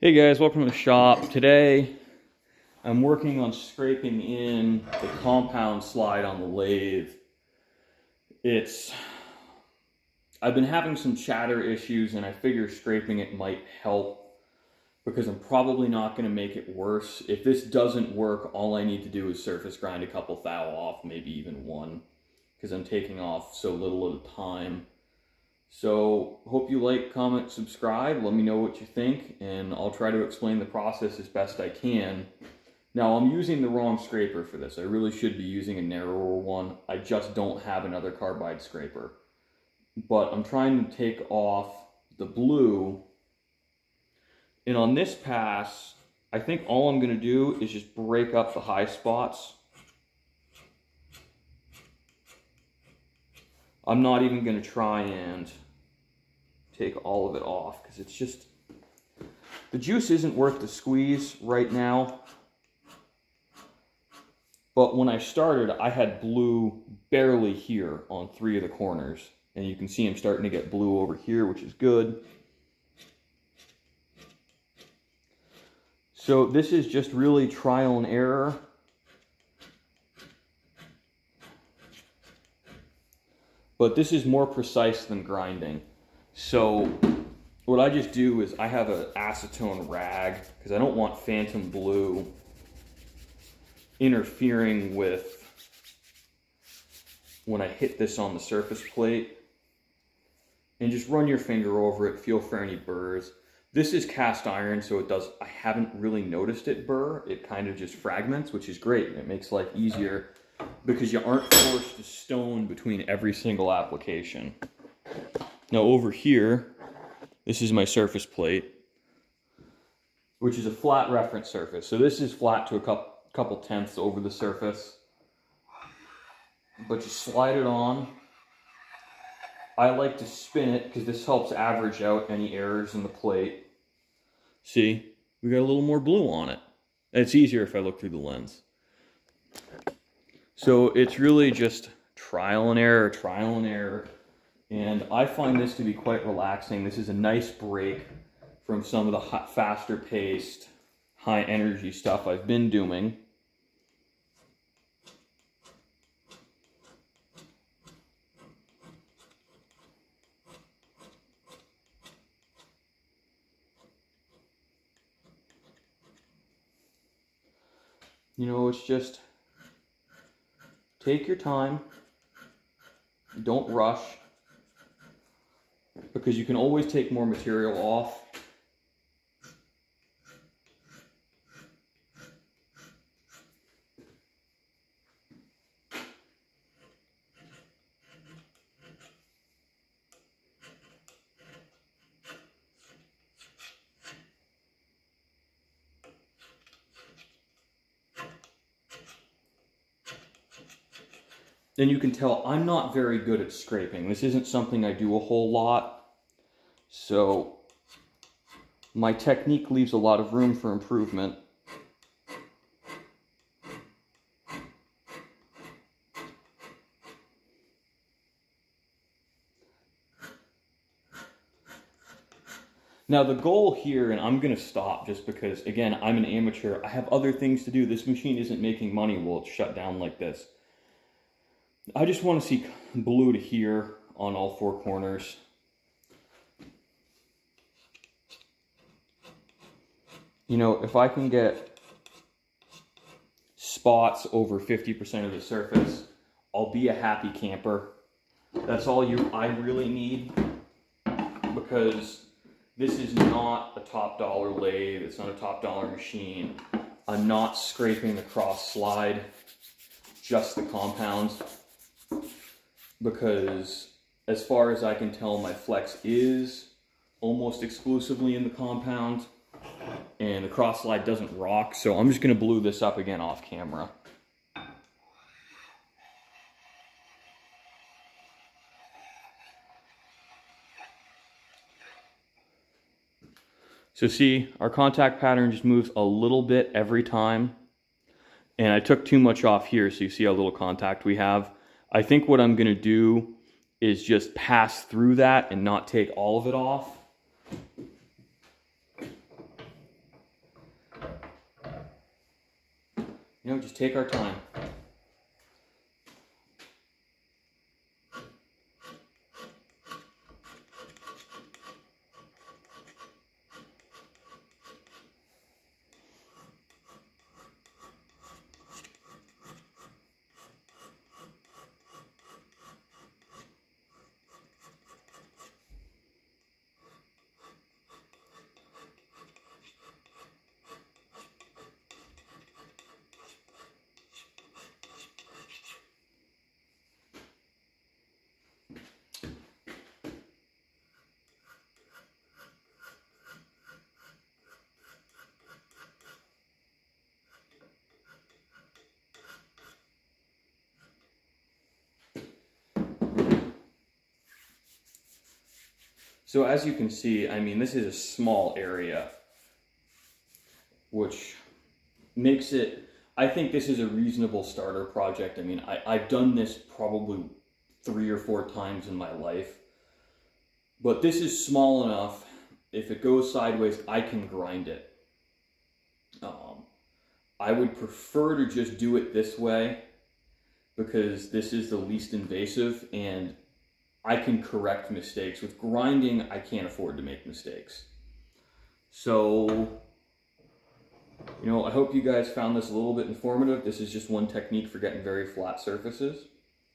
Hey guys, welcome to the shop. Today I'm working on scraping in the compound slide on the lathe. It's, I've been having some chatter issues and I figure scraping it might help because I'm probably not going to make it worse. If this doesn't work, all I need to do is surface grind a couple thou off, maybe even one, because I'm taking off so little at a time. So hope you like, comment, subscribe. Let me know what you think, and I'll try to explain the process as best I can. Now I'm using the wrong scraper for this. I really should be using a narrower one. I just don't have another carbide scraper. But I'm trying to take off the blue. And on this pass, I think all I'm gonna do is just break up the high spots. I'm not even gonna try and take all of it off because it's just, the juice isn't worth the squeeze right now. But when I started, I had blue barely here on three of the corners. And you can see I'm starting to get blue over here, which is good. So this is just really trial and error. But this is more precise than grinding. So what I just do is I have an acetone rag because I don't want phantom blue interfering with when I hit this on the surface plate. And just run your finger over it, feel for any burrs. This is cast iron, so it does, I haven't really noticed it burr. It kind of just fragments, which is great. It makes life easier because you aren't forced to stone between every single application. Now over here, this is my surface plate, which is a flat reference surface. So this is flat to a couple, couple tenths over the surface. But you slide it on. I like to spin it because this helps average out any errors in the plate. See, we got a little more blue on it. It's easier if I look through the lens. So it's really just trial and error, trial and error. And I find this to be quite relaxing. This is a nice break from some of the faster paced, high energy stuff I've been doing. You know, it's just take your time. Don't rush because you can always take more material off. then you can tell I'm not very good at scraping. This isn't something I do a whole lot. So my technique leaves a lot of room for improvement. Now the goal here, and I'm gonna stop just because, again, I'm an amateur. I have other things to do. This machine isn't making money while it's shut down like this. I just want to see blue to here on all four corners. You know, if I can get spots over 50% of the surface, I'll be a happy camper. That's all you I really need because this is not a top dollar lathe. It's not a top dollar machine. I'm not scraping the cross slide, just the compounds because as far as I can tell, my flex is almost exclusively in the compound and the cross slide doesn't rock. So I'm just gonna blue this up again off camera. So see, our contact pattern just moves a little bit every time. And I took too much off here, so you see how little contact we have. I think what I'm gonna do is just pass through that and not take all of it off. You know, just take our time. So as you can see, I mean, this is a small area, which makes it, I think this is a reasonable starter project. I mean, I, I've done this probably three or four times in my life, but this is small enough. If it goes sideways, I can grind it. Um, I would prefer to just do it this way because this is the least invasive and I can correct mistakes. With grinding, I can't afford to make mistakes. So, you know, I hope you guys found this a little bit informative. This is just one technique for getting very flat surfaces.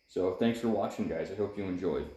So thanks for watching, guys. I hope you enjoyed.